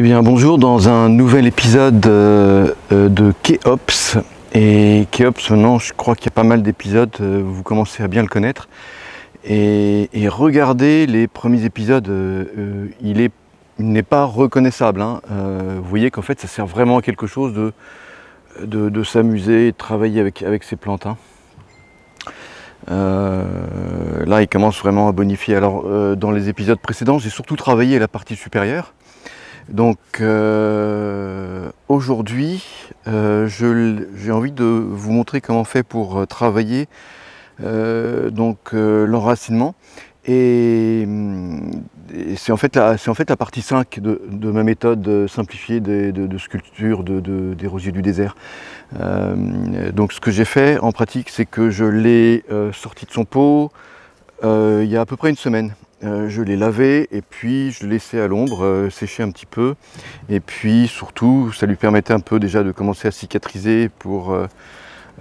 Eh bien bonjour dans un nouvel épisode euh, euh, de Keops. Et Keops maintenant je crois qu'il y a pas mal d'épisodes, euh, vous commencez à bien le connaître. Et, regardez les premiers épisodes, il est n'est pas reconnaissable. Hein. vous voyez qu'en fait ça sert vraiment à quelque chose de, de, s'amuser et de travailler avec, avec ces plantes. Hein. là, il commence vraiment à bonifier. Alors, dans les épisodes précédents, j'ai surtout travaillé la partie supérieure. Donc euh, aujourd'hui, euh, j'ai envie de vous montrer comment on fait pour euh, travailler l'enracinement. Et, c'est en, fait la, en fait la partie 5 de, ma méthode simplifiée de, sculpture des rosiers du désert. donc ce que j'ai fait en pratique, c'est que je l'ai sorti de son pot il y a à peu près une semaine. Euh, je l'ai lavé et puis je l'ai laissé à l'ombre euh, sécher un petit peu. Et puis surtout, ça lui permettait un peu déjà de commencer à cicatriser pour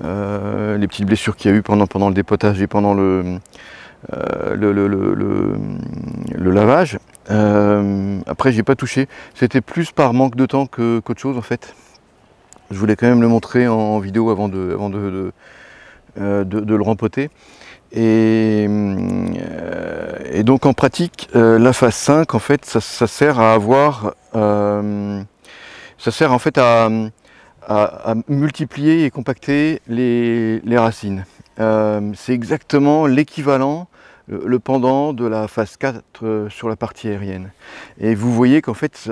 euh, les petites blessures qu'il y a eu pendant, le dépotage et pendant le, lavage. après, j'ai pas touché. C'était plus par manque de temps qu'autre chose en fait. Je voulais quand même le montrer en, vidéo avant de, avant de, de le rempoter. Euh, et, donc en pratique, euh, la phase 5, en fait, ça, sert à avoir, euh, ça sert en fait à, multiplier et compacter les, racines. c'est exactement l'équivalent, le, pendant de la phase 4 sur la partie aérienne. Et vous voyez qu'en fait,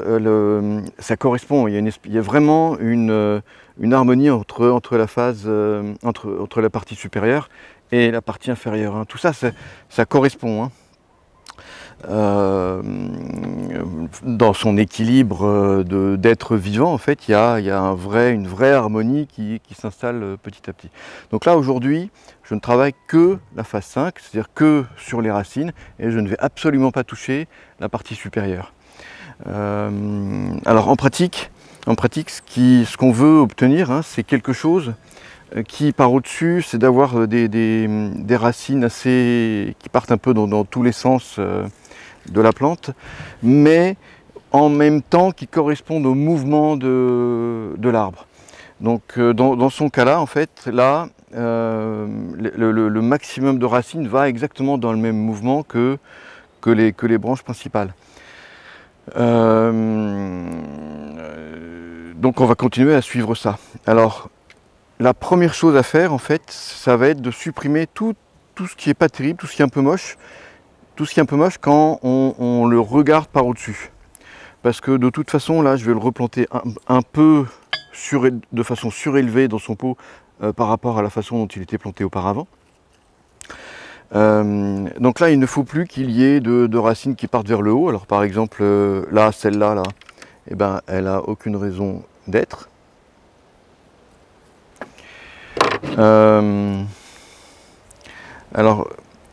ça correspond, il y a, vraiment une, une, harmonie entre, entre, la phase, entre, entre la partie supérieure et la partie inférieure. Hein. Tout ça, ça correspond. Hein. Euh, dans son équilibre euh, d'être vivant, en fait, il y a, un vrai, une vraie harmonie qui, s'installe euh, petit à petit. Donc là, aujourd'hui, je ne travaille que la phase 5, c'est-à-dire que sur les racines, et je ne vais absolument pas toucher la partie supérieure. alors en pratique, en pratique, ce qu'on ce veut obtenir, hein, c'est quelque chose qui part au-dessus, c'est d'avoir euh, des, racines assez qui partent un peu dans, tous les sens euh, de la plante, mais en même temps qui correspondent au mouvement de, l'arbre. Donc dans, son cas-là, en fait, là, le, maximum de racines va exactement dans le même mouvement que, que, les, que les branches principales. donc on va continuer à suivre ça. Alors la première chose à faire, en fait, ça va être de supprimer tout, ce qui n'est pas terrible, tout ce qui est un peu moche, tout ce qui est un peu moche quand on, le regarde par au-dessus. Parce que de toute façon, là, je vais le replanter un, peu de façon surélevée dans son pot euh, par rapport à la façon dont il était planté auparavant. Euh, donc là, il ne faut plus qu'il y ait de, racines qui partent vers le haut. Alors par exemple, euh, là, celle-là, là, eh ben, elle n'a aucune raison d'être. Euh, alors,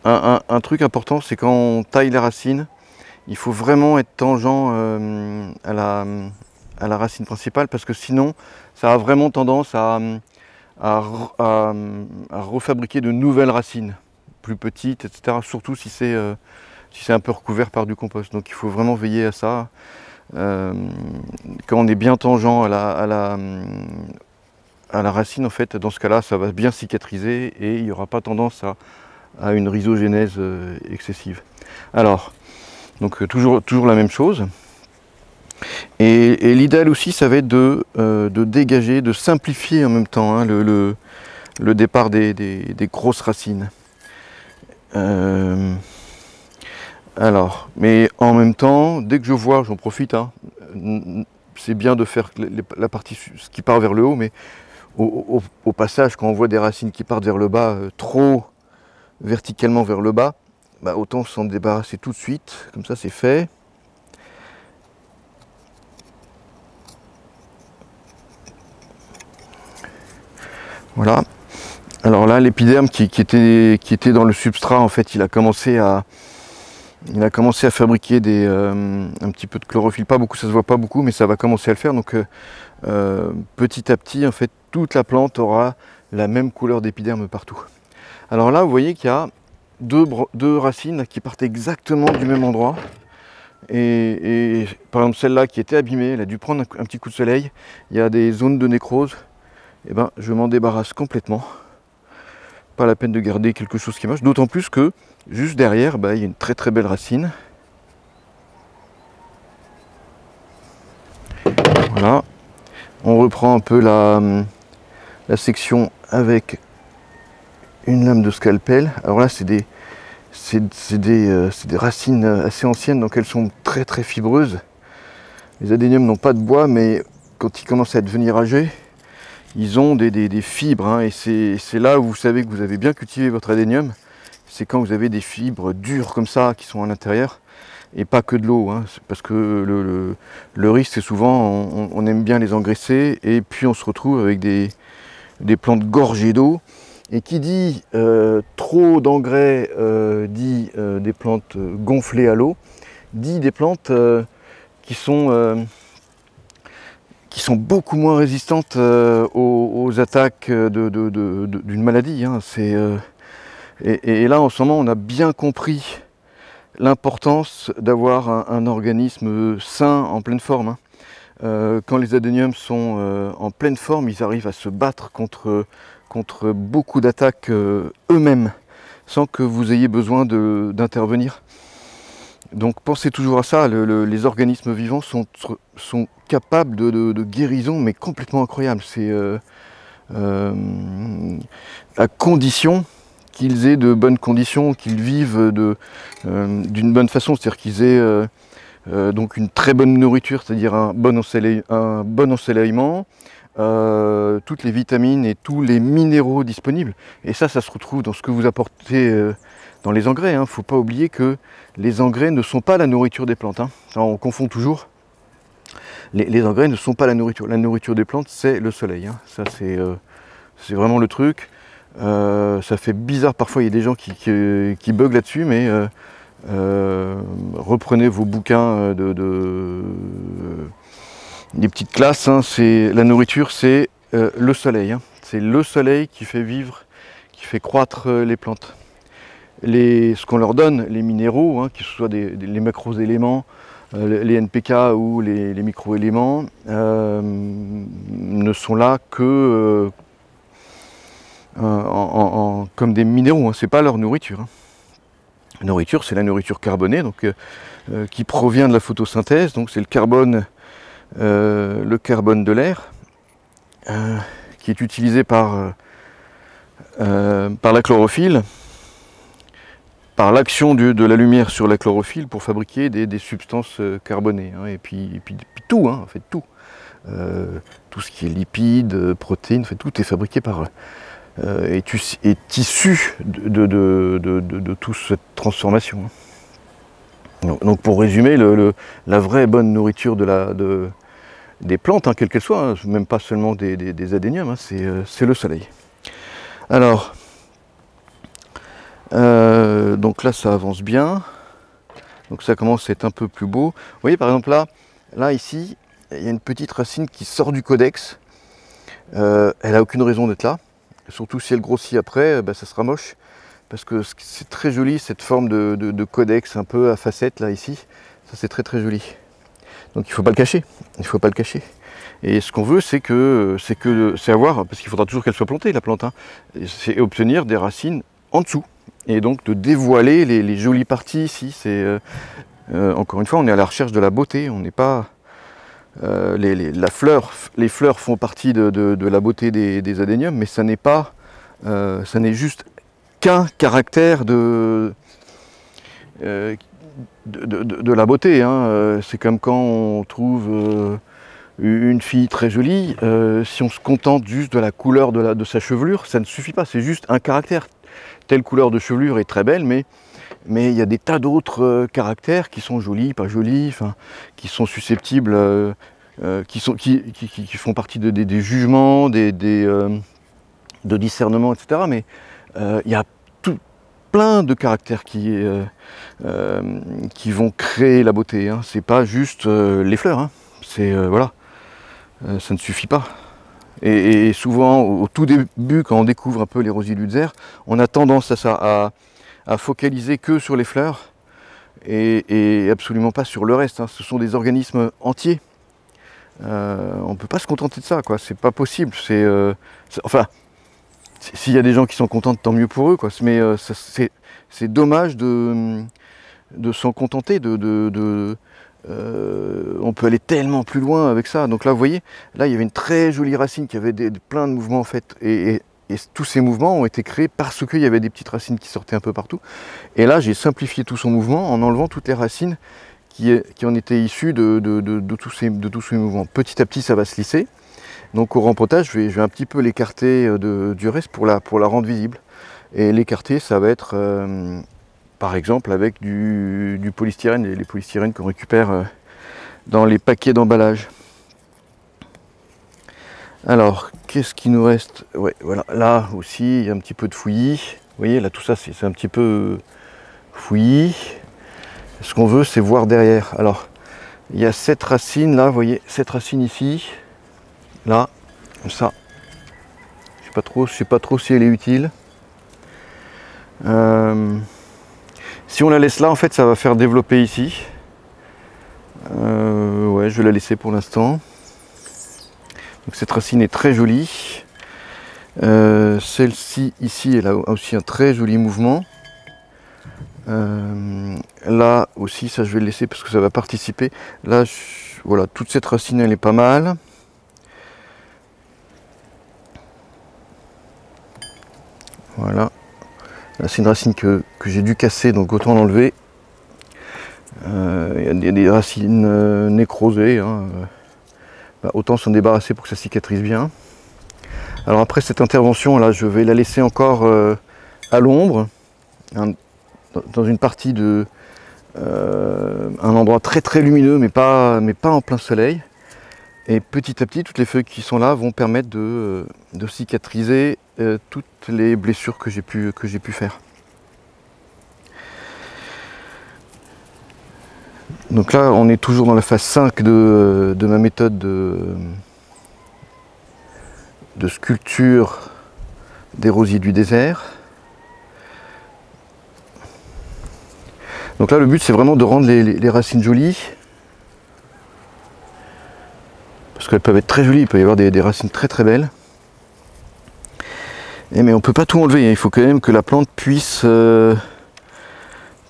un, truc important, c'est quand on taille les racines, il faut vraiment être tangent euh, à, la, racine principale parce que sinon, ça a vraiment tendance à, refabriquer de nouvelles racines, plus petites, etc. Surtout si c'est euh, si un peu recouvert par du compost. Donc il faut vraiment veiller à ça. quand on est bien tangent à la, à la, la racine, en fait, dans ce cas-là, ça va bien cicatriser et il n'y aura pas tendance à, une rhizogénèse euh, excessive. Alors, donc euh, toujours, toujours la même chose. Et, l'idéal aussi, ça va être de, euh, dégager, de simplifier en même temps hein, le, départ des, grosses racines. alors, mais en même temps, dès que je vois, j'en profite, hein, c'est bien de faire la partie qui part vers le haut, mais au, passage, quand on voit des racines qui partent vers le bas, euh, trop verticalement vers le bas, bah, autant s'en débarrasser tout de suite, comme ça c'est fait. Voilà. Alors là, l'épiderme qui, était, qui était dans le substrat, en fait, il a commencé à, il a commencé à fabriquer des, euh, un petit peu de chlorophylle, pas beaucoup, ça se voit pas beaucoup, mais ça va commencer à le faire. Donc euh, petit à petit, en fait, toute la plante aura la même couleur d'épiderme partout. Alors là, vous voyez qu'il y a deux, racines qui partent exactement du même endroit. Et, par exemple celle-là qui était abîmée, elle a dû prendre un, petit coup de soleil. Il y a des zones de nécrose. Et eh ben je m'en débarrasse complètement. Pas la peine de garder quelque chose qui marche. D'autant plus que juste derrière, bah, il y a une très très belle racine. Voilà. On reprend un peu la, la section avec une lame de scalpel. Alors là, c'est des, des, euh, des, racines assez anciennes, donc elles sont très très fibreuses. Les adéniums n'ont pas de bois, mais quand ils commencent à devenir âgés, ils ont des, fibres. Hein, et c'est là où vous savez que vous avez bien cultivé votre adénium. C'est quand vous avez des fibres dures comme ça qui sont à l'intérieur et pas que de l'eau. Hein, parce que le, le, risque, c'est souvent on, aime bien les engraisser et puis on se retrouve avec des, des plantes gorgées d'eau. Et qui dit euh, trop d'engrais euh, dit euh, des plantes gonflées à l'eau, dit des plantes qui sont qui sont beaucoup moins résistantes aux, attaques d'une maladie. Hein. et, là, en ce moment, on a bien compris l'importance d'avoir un, organisme sain en pleine forme. Hein. Quand les adéniums sont en pleine forme, ils arrivent à se battre contre contre beaucoup d'attaques euh, eux-mêmes sans que vous ayez besoin d'intervenir. Donc pensez toujours à ça, les organismes vivants sont, sont capables de, guérison mais complètement incroyable. C'est euh, euh, à condition qu'ils aient de bonnes conditions, qu'ils vivent d'une bonne façon, c'est-à-dire qu'ils aient donc une très bonne nourriture, c'est-à-dire un bon, un bon ensoleillement, euh, toutes les vitamines et tous les minéraux disponibles. Et ça, ça se retrouve dans ce que vous apportez euh, dans les engrais. Il hein. ne faut pas oublier que les engrais ne sont pas la nourriture des plantes. Hein. on confond toujours. Les, engrais ne sont pas la nourriture. La nourriture des plantes, c'est le soleil. Hein. Ça, euh, c'est vraiment le truc. ça fait bizarre parfois, il y a des gens qui, qui, bug là-dessus, mais reprenez vos bouquins de des petites classes, hein, c'est la nourriture, c'est euh, le soleil. Hein. C'est le soleil qui fait vivre, qui fait croître euh, les plantes. Ce qu'on leur donne, les minéraux, hein, que ce soit les macro-éléments, euh, les NPK ou les, micro-éléments, ne sont là que comme des minéraux. Ce n'est pas leur nourriture. Nourriture, c'est la nourriture carbonée, donc, qui provient de la photosynthèse. Donc c'est le carbone euh, le carbone de l'air, euh, qui est utilisé par, euh, la chlorophylle, par l'action de, la lumière sur la chlorophylle pour fabriquer des, substances carbonées. Hein, et, puis, tout, hein, tout. tout ce qui est lipides, protéines, tout est fabriqué par euh, est, issu de, de, toute cette transformation. Hein? Donc pour résumer, la vraie bonne nourriture des plantes, hein, quelles qu'elles soient, hein, même pas seulement des, adéniums, hein, euh, c'est le soleil. Alors, euh, donc là ça avance bien, donc ça commence à être un peu plus beau. Vous voyez par exemple là, là ici, il y a une petite racine qui sort du codex, elle n'a aucune raison d'être là, surtout si elle grossit après, bah, ça sera moche, parce que c'est très joli cette forme de, de codex un peu à facettes là ici, ça c'est très très joli. Donc il ne faut pas le cacher. Il faut pas le cacher. Et ce qu'on veut, c'est que c'est que c'est avoir, parce qu'il faudra toujours qu'elle soit plantée, la plante, hein, c'est obtenir des racines en dessous. Et donc de dévoiler les, jolies parties ici. C'est euh, euh, encore une fois, on est à la recherche de la beauté. On n'est pas euh, les, fleurs font partie de, la beauté des, adéniums, mais ça n'est pas, ça n'est juste qu'un caractère de de, la beauté. Hein. Euh, c'est comme quand on trouve euh, une fille très jolie, euh, si on se contente juste de la couleur de, sa chevelure, ça ne suffit pas, c'est juste un caractère. Telle couleur de chevelure est très belle, mais mais il y a des tas d'autres caractères qui sont jolis, pas jolis, qui sont susceptibles, qui, sont, qui, font partie de, des, jugements, des, de discernement, etc. Mais il y a plein de caractères qui, euh, euh, qui vont créer la beauté. Hein. C'est pas juste euh, les fleurs. Hein. C'est voilà, ça ne suffit pas. Et, souvent, au, tout début, quand on découvre un peu les rosiers Lutzer, on a tendance à ça, à, focaliser que sur les fleurs et, absolument pas sur le reste. Hein. Ce sont des organismes entiers. Euh, on ne peut pas se contenter de ça, quoi. C'est pas possible. C'est, euh, enfin, s'il y a des gens qui sont contents, tant mieux pour eux, quoi. Mais euh, c'est dommage de, de s'en contenter. De, on peut aller tellement plus loin avec ça. Donc là, vous voyez, là, il y avait une très jolie racine qui avait des, plein de mouvements en fait. Tous ces mouvements ont été créés parce qu'il y avait des petites racines qui sortaient un peu partout. Et là, j'ai simplifié tout son mouvement en enlevant toutes les racines qui, en étaient issus de, tous ces, mouvements. Petit à petit, ça va se lisser. Donc au rempotage, je vais, un petit peu l'écarter euh, du reste pour la, rendre visible. Et l'écarter, ça va être euh, par exemple avec du, polystyrène, les, polystyrènes qu'on récupère euh, dans les paquets d'emballage. Alors, qu'est-ce qui nous reste? Ouais, voilà, là aussi, il y a un petit peu de fouillis. Vous voyez, là, tout ça, c'est un petit peu fouillis. Ce qu'on veut, c'est voir derrière. Alors, il y a cette racine là, vous voyez, cette racine ici, là, comme ça. Je sais sais pas trop si elle est utile. Euh, si on la laisse là, en fait, ça va faire développer ici. Euh, ouais, je vais la laisser pour l'instant. Cette racine est très jolie. Euh, celle-ci ici, elle a aussi un très joli mouvement. Euh, là aussi, ça je vais le laisser parce que ça va participer. Là, voilà, toute cette racine, elle est pas mal. Voilà. Là, c'est une racine que, j'ai dû casser, donc autant l'enlever. Euh, il y, a des racines nécrosées. Hein. Bah, autant s'en débarrasser pour que ça cicatrise bien. Alors après cette intervention, là, je vais la laisser encore à l'ombre dans une partie de euh, un endroit très très lumineux mais pas, en plein soleil. Et petit à petit, toutes les feuilles qui sont là vont permettre de, euh, cicatriser euh, toutes les blessures que j'ai pu faire. Donc là, on est toujours dans la phase 5 de, ma méthode de, sculpture des rosiers du désert. Donc là, le but, c'est vraiment de rendre les, racines jolies. Parce qu'elles peuvent être très jolies, il peut y avoir des, racines très très belles. Mais on ne peut pas tout enlever, hein. il faut quand même que la plante puisse, euh,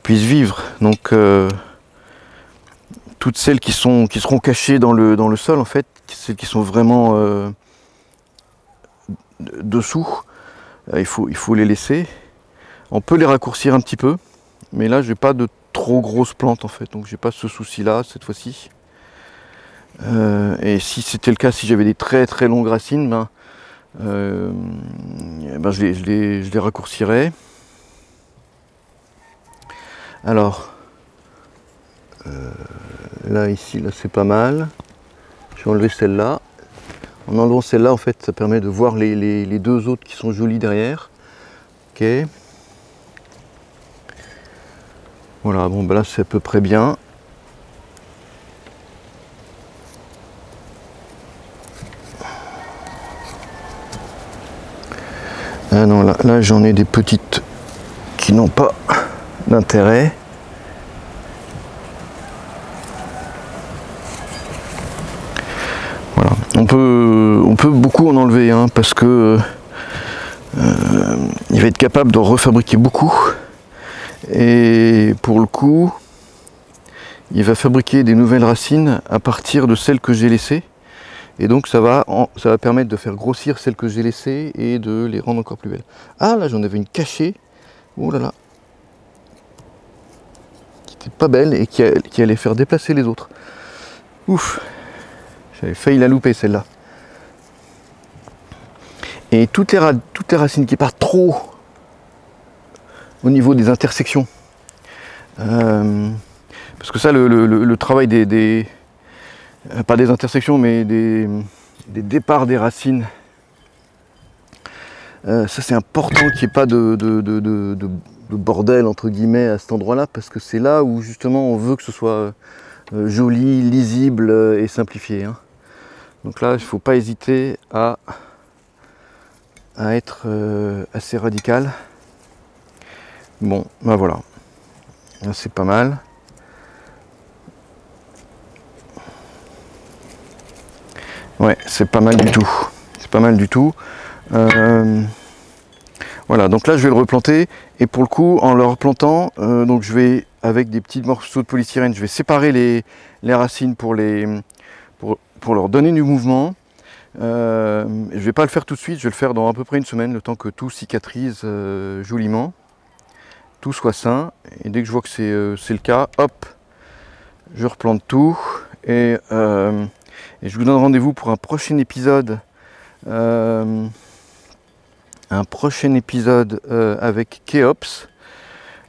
vivre. Euh, toutes celles qui, sont, qui seront cachées dans le, dans le sol, en fait, celles qui sont vraiment euh, dessous, il, faut, il faut les laisser. On peut les raccourcir un petit peu. Mais là, j'ai pas de trop grosses plantes en fait, donc j'ai pas ce souci-là cette fois-ci. Euh, et si c'était le cas, si j'avais des très très longues racines, ben, euh, eh ben je, les, raccourcirais. Alors, euh, là ici, là c'est pas mal. Je vais enlever celle-là. En enlevant celle-là, en fait, ça permet de voir les, deux autres qui sont jolies derrière. Ok. Voilà, bon ben là c'est à peu près bien. Ah non, là, là j'en ai des petites qui n'ont pas d'intérêt. On peut, on peut beaucoup en enlever hein, parce que euh, il va être capable de refabriquer beaucoup. Et pour le coup, il va fabriquer des nouvelles racines à partir de celles que j'ai laissées. Et donc ça va, ça va permettre de faire grossir celles que j'ai laissées et de les rendre encore plus belles. Ah là j'en avais une cachée. Oh là là. Qui était pas belle et qui, allait faire déplacer les autres. Ouf. J'avais failli la louper celle-là. Et toutes les, toutes les racines qui partent trop au niveau des intersections. Euh, parce que ça, le, travail des, euh, pas des intersections, mais des, départs des racines, euh, ça c'est important qu'il n'y ait pas de, bordel entre guillemets à cet endroit-là, parce que c'est là où justement on veut que ce soit joli, lisible et simplifié. Hein. Donc là, il ne faut pas hésiter à, être euh, assez radical. Bon, ben voilà. Là, c'est pas mal. Ouais, c'est pas mal du tout. C'est pas mal du tout. Euh, voilà, donc là je vais le replanter et pour le coup en le replantant, euh, donc je vais avec des petits morceaux de polystyrène, je vais séparer les racines pour les, pour, leur donner du mouvement. Euh, je vais pas le faire tout de suite, je vais le faire dans à peu près une semaine, le temps que tout cicatrise joliment, tout soit sain. Et dès que je vois que c'est le cas, hop, je replante tout et, et je vous donne rendez-vous pour un prochain épisode un prochain épisode euh, avec Keops.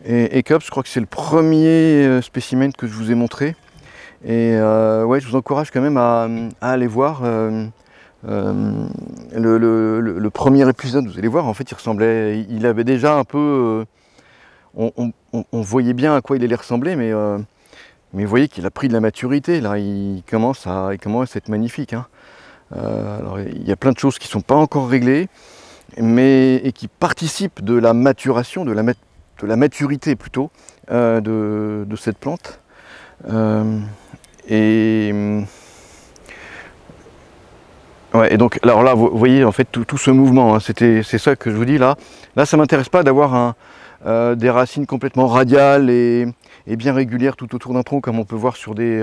Et, Keops, je crois que c'est le premier euh, spécimen que je vous ai montré. Et euh, ouais, je vous encourage quand même à, aller voir le, premier épisode. Vous allez voir, en fait, il ressemblait, il avait déjà un peu, on, voyait bien à quoi il allait ressembler, mais mais vous voyez qu'il a pris de la maturité. Là, il commence à, il commence à être magnifique. Hein. alors, il y a plein de choses qui ne sont pas encore réglées mais, et qui participe de la maturation, de la, de la maturité plutôt, euh, de, cette plante. Euh, et, ouais, et donc, alors là, vous voyez en fait tout, ce mouvement, hein, c'est ça que je vous dis là. Là, ça ne m'intéresse pas d'avoir euh, des racines complètement radiales et, bien régulières tout autour d'un tronc, comme on peut voir sur des,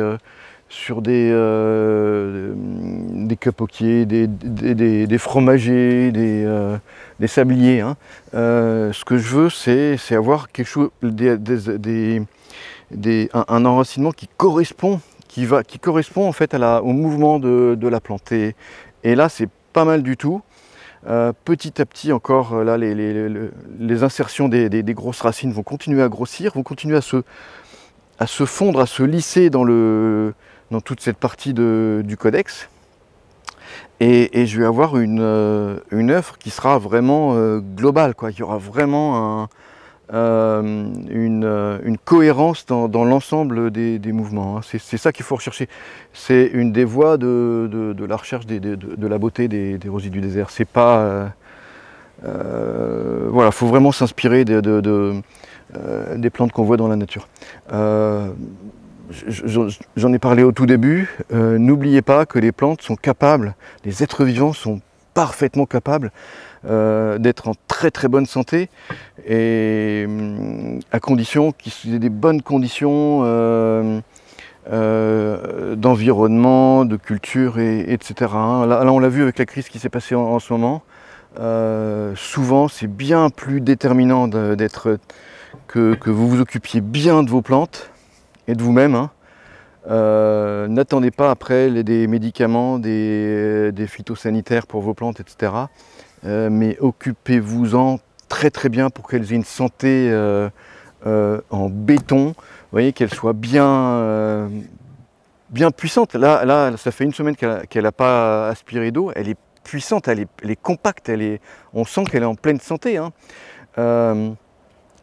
sur des, euh, des capoquiers, des, des, fromagers, des, euh, sabliers. Hein. Euh, ce que je veux, c'est avoir quelque chose, un, enracinement qui correspond, qui va, qui correspond en fait à la, au mouvement de, la plante. Et, là, c'est pas mal du tout. petit à petit encore, là, les, les insertions des, grosses racines vont continuer à grossir, vont continuer à se, à se fondre, à se lisser dans le, dans toute cette partie du codex. Et, je vais avoir une, euh, une œuvre qui sera vraiment euh, globale, quoi. Il y aura vraiment euh, une, cohérence dans, l'ensemble des, mouvements. Hein. C'est ça qu'il faut rechercher. C'est une des voies de, la recherche de, la beauté des, rosiers du désert. C'est pas. voilà, il faut vraiment s'inspirer des plantes qu'on voit dans la nature j'en ai parlé au tout début, euh, n'oubliez pas que les plantes sont capables, les êtres vivants sont parfaitement capables euh, d'être en très très bonne santé et à condition qu'ils aient des bonnes conditions euh, d'environnement, de culture, et, etc. Hein. Là, on l'a vu avec la crise qui s'est passée en, ce moment. souvent, c'est bien plus déterminant d'être que, que vous vous occupiez bien de vos plantes et de vous-même. Hein. Euh, n'attendez pas après les, des médicaments, des, phytosanitaires pour vos plantes, etc. Euh, mais occupez-vous-en très très bien pour qu'elles aient une santé euh, en béton. Vous voyez, qu'elles soient bien, bien puissantes. Là, là, ça fait une semaine qu'elle n'a pas aspiré d'eau. Elle est puissante, elle est, compacte, elle est, on sent qu'elle est en pleine santé. Hein.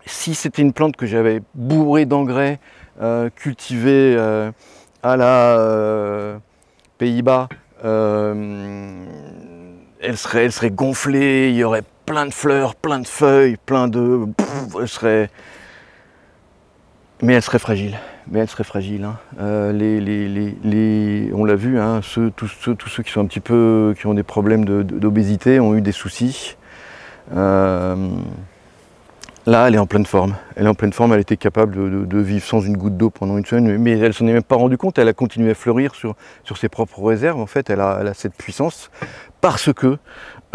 si c'était une plante que j'avais bourrée d'engrais, euh, cultivée euh, à la euh, Pays-Bas, elle, serait, gonflée, il y aurait plein de fleurs, plein de feuilles, plein de... Mais elle serait fragile. Mais elle serait fragile. Hein. on l'a vu, hein, ceux, tous, ceux, tous, ceux, qui sont un petit peu, qui ont des problèmes d'obésité ont eu des soucis. Là, elle est en pleine forme. Elle est en pleine forme, elle était capable de, vivre sans une goutte d'eau pendant une semaine, mais elle s'en est même pas rendue compte. Elle a continué à fleurir sur, sur ses propres réserves. En fait, elle a, cette puissance parce que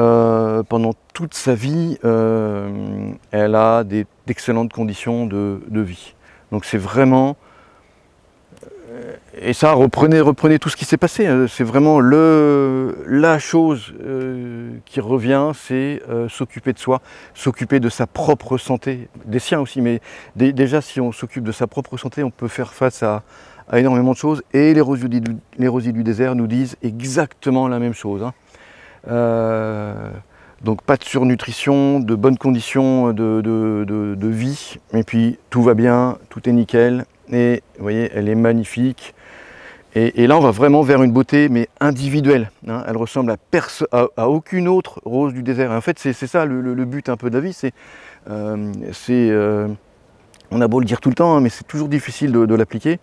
euh, pendant toute sa vie, euh, elle a d'excellentes conditions de, de, vie. Donc c'est vraiment et ça, reprenez, reprenez tout ce qui s'est passé. Hein. C'est vraiment le, la chose euh, qui revient, c'est euh, s'occuper de soi, s'occuper de sa propre santé, des siens aussi. Mais déjà, si on s'occupe de sa propre santé, on peut faire face à, énormément de choses. Et les rosiers, du, désert nous disent exactement la même chose. Hein. Euh, donc pas de surnutrition, de bonnes conditions de, vie, et puis tout va bien, tout est nickel, et vous voyez, elle est magnifique. Et, là, on va vraiment vers une beauté, mais individuelle. Hein. Elle ressemble à, aucune autre rose du désert. en fait, c'est ça le, but un peu de la vie, c'est euh, euh, on a beau le dire tout le temps, hein, mais c'est toujours difficile de, l'appliquer.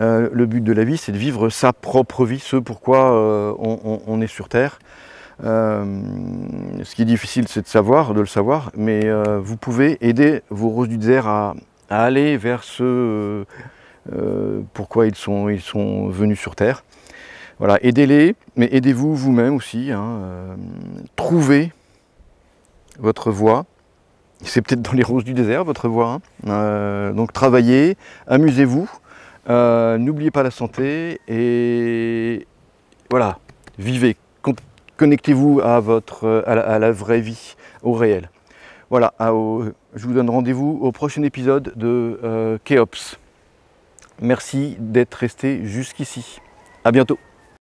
Euh, le but de la vie, c'est de vivre sa propre vie, ce pourquoi euh, on, est sur Terre. Ce qui est difficile, c'est de savoir, de le savoir, mais vous pouvez aider vos roses du désert à, aller vers ce pourquoi ils sont, ils sont venus sur Terre. Voilà, aidez-les, mais aidez-vous vous-même aussi. Hein, trouvez votre voie, c'est peut-être dans les roses du désert, votre voix. Hein. Euh, donc travaillez, amusez-vous, euh, n'oubliez pas la santé et voilà, vivez, connectez-vous à, votre, à la, vraie vie, au réel. Voilà, je vous donne rendez-vous au prochain épisode de euh, Keops. Merci d'être resté jusqu'ici. À bientôt.